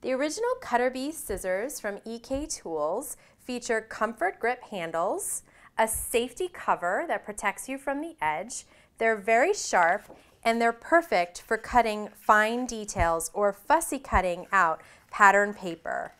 The original Cutterbee scissors from EK Tools feature comfort grip handles, a safety cover that protects you from the edge. They're very sharp and they're perfect for cutting fine details or fussy cutting out pattern paper.